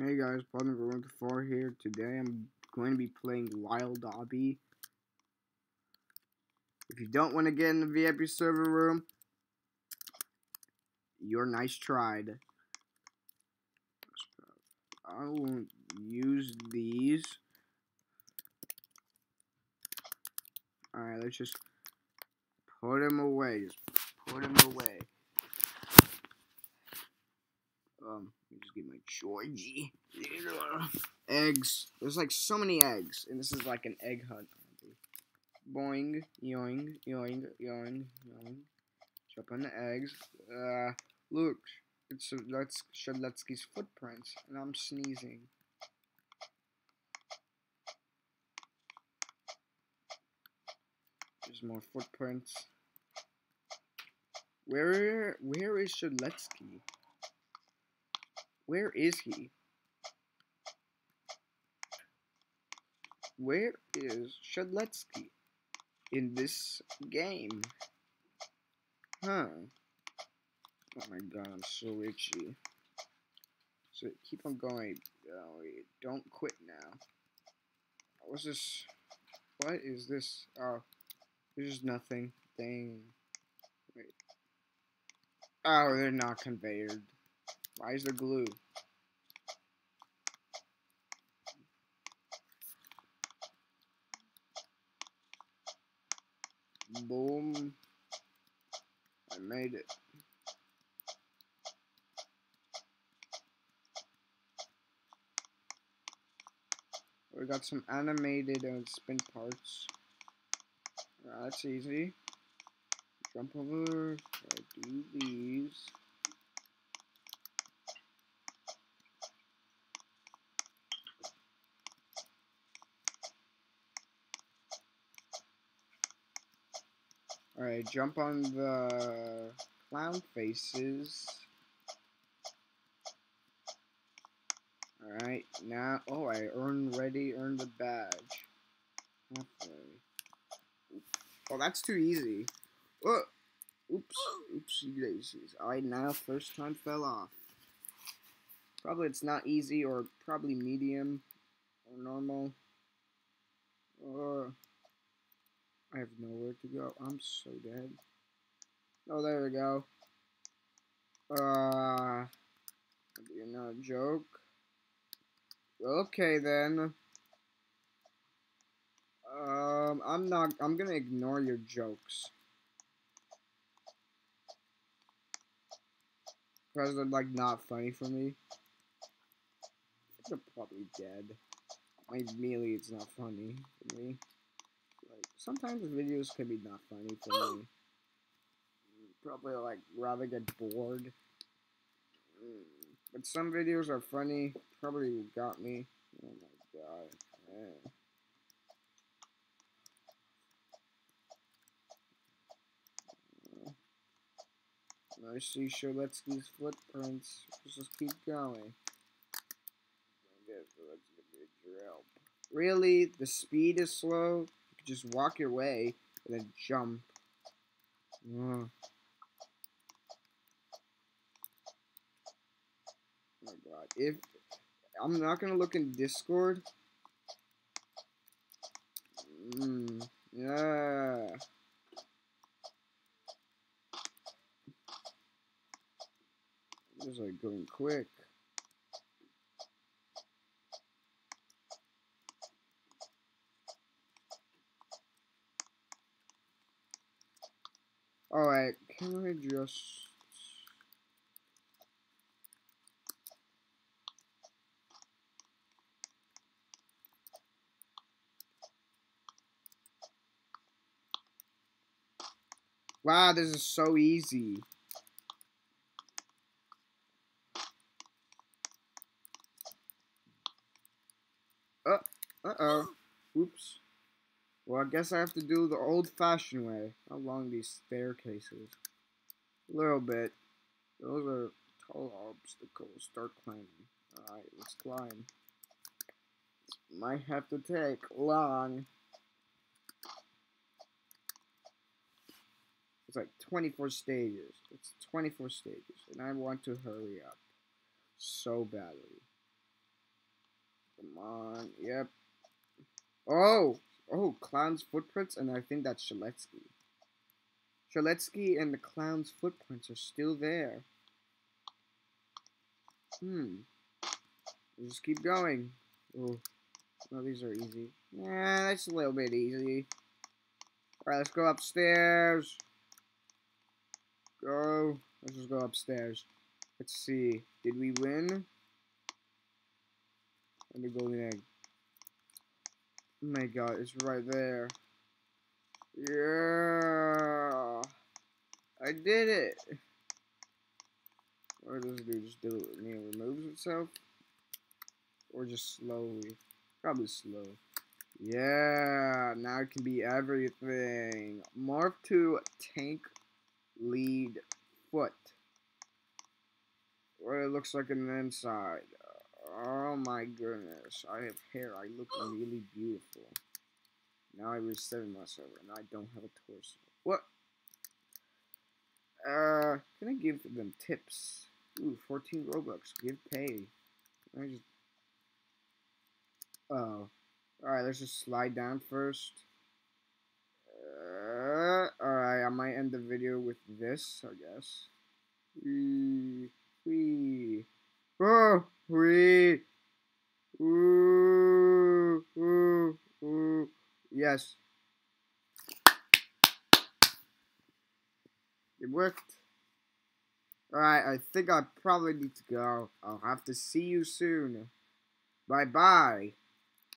Hey guys, Partner Room 4 here. Today I'm going to be playing Wild Obby. If you don't want to get in the VIP server room, you're nice tried. I won't use these. Alright, let's just put them away. Just put them away. Um, let me just get my Georgie. Eggs. There's like so many eggs, and this is like an egg hunt. Boing, yoing, yoing, yoing, yoing. Jump on the eggs. Uh, look, it's let's Shedletsky's footprints, and I'm sneezing. There's more footprints. Where where is Shedletsky? Where is he? Where is Shedletsky in this game? Huh. Oh my god, I'm so itchy. So keep on going. Oh, don't quit now. What's this? What is this? Oh, there's nothing. Dang. Wait. Oh, they're not conveyored. Why is there glue? Boom. I made it. We got some animated uh, spin parts. that's easy. Jump over, do these. Alright, jump on the clown faces. Alright, now, oh, I earned ready, earned the badge. Okay. Oh, that's too easy. Oh, oops, oopsie daisies. Alright, now first time fell off. Probably it's not easy, or probably medium, or normal. Or... I have nowhere to go. I'm so dead. Oh, there we go. Uh, you're not a joke. Okay then. Um, I'm not. I'm gonna ignore your jokes. Because they're like not funny for me. They're probably dead. Ideally, it's not funny for me sometimes videos can be not funny for me. Oh! Probably like rather get bored. But some videos are funny. Probably got me. Oh my god. Man. I see Shedletsky's footprints. Let's just keep going. Really? The speed is slow? Just walk your way and then jump. Oh my god. If I'm not gonna look in Discord. Mm, yeah. Just like going quick. Alright, can I just... Wow, this is so easy. Uh, uh-oh. Oops. Well, I guess I have to do the old-fashioned way. How long these staircases? A little bit. Those are tall obstacles. Start climbing. Alright, let's climb. This might have to take long. It's like 24 stages. It's 24 stages. And I want to hurry up. So badly. Come on. Yep. Oh! Oh, clown's footprints, and I think that's Shedletsky. Shedletsky and the clown's footprints are still there. Hmm. We'll just keep going. Oh, no, these are easy. Yeah, that's a little bit easy. Alright, let's go upstairs. Go. Let's just go upstairs. Let's see. Did we win? And the golden egg. My god, it's right there. Yeah. I did it. Or does it? Just do it and it removes itself? Or just slowly? Probably slow. Yeah, now it can be everything. Morph to tank lead foot. What it looks like on the inside. Oh my goodness. I have hair. I look really beautiful. Now I reset myself and I don't have a torso. What? Uh, can I give them tips? Ooh, 14 Robux. Give pay. I just... Oh. Alright, let's just slide down first. Uh, Alright, I might end the video with this, I guess. Wee. Wee. Oh! Wee. Ooh. Ooh. Ooh. Yes. It worked. Alright, I think I probably need to go. I'll have to see you soon. Bye-bye.